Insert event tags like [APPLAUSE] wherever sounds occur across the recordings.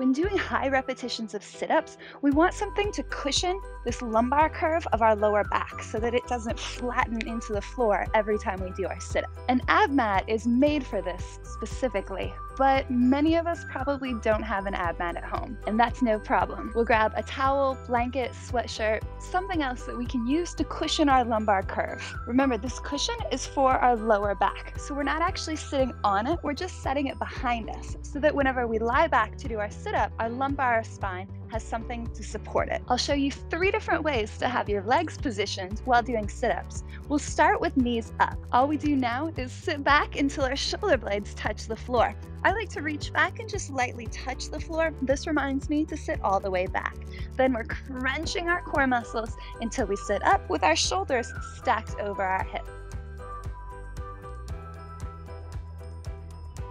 When doing high repetitions of sit ups, we want something to cushion this lumbar curve of our lower back so that it doesn't flatten into the floor every time we do our sit up. An ab mat is made for this specifically, but many of us probably don't have an ab mat at home, and that's no problem. We'll grab a towel, blanket, sweatshirt, something else that we can use to cushion our lumbar curve. Remember, this cushion is for our lower back, so we're not actually sitting on it, we're just setting it behind us so that whenever we lie back to do our sit up, our lumbar spine has something to support it. I'll show you three different ways to have your legs positioned while doing sit-ups. We'll start with knees up. All we do now is sit back until our shoulder blades touch the floor. I like to reach back and just lightly touch the floor. This reminds me to sit all the way back. Then we're crunching our core muscles until we sit up with our shoulders stacked over our hips.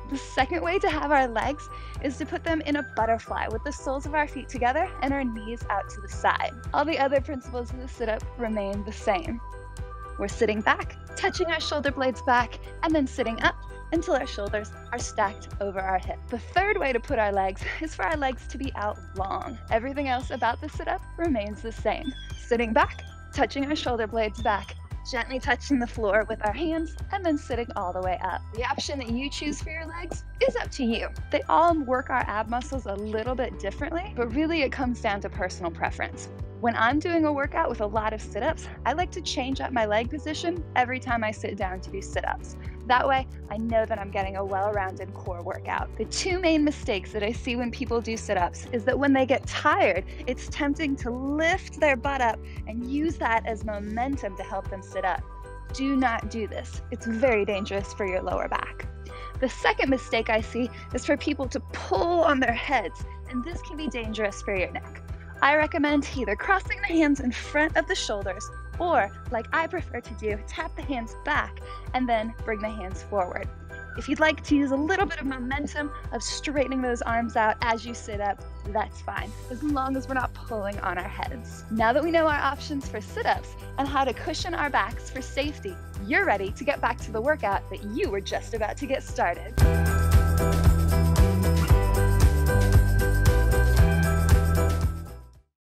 The second way to have our legs is to put them in a butterfly with the soles of our feet together and our knees out to the side. All the other principles of the sit-up remain the same. We're sitting back, touching our shoulder blades back, and then sitting up until our shoulders are stacked over our hip. The third way to put our legs [LAUGHS] is for our legs to be out long. Everything else about the sit-up remains the same. Sitting back, touching our shoulder blades back, gently touching the floor with our hands, and then sitting all the way up. The option that you choose for your legs is up to you. They all work our ab muscles a little bit differently, but really it comes down to personal preference. When I'm doing a workout with a lot of sit ups, I like to change up my leg position every time I sit down to do sit ups. That way, I know that I'm getting a well rounded core workout. The two main mistakes that I see when people do sit ups is that when they get tired, it's tempting to lift their butt up and use that as momentum to help them sit up. Do not do this, it's very dangerous for your lower back. The second mistake I see is for people to pull on their heads, and this can be dangerous for your neck. I recommend either crossing the hands in front of the shoulders or, like I prefer to do, tap the hands back and then bring the hands forward. If you'd like to use a little bit of momentum of straightening those arms out as you sit up, that's fine, as long as we're not pulling on our heads. Now that we know our options for sit-ups and how to cushion our backs for safety, you're ready to get back to the workout that you were just about to get started.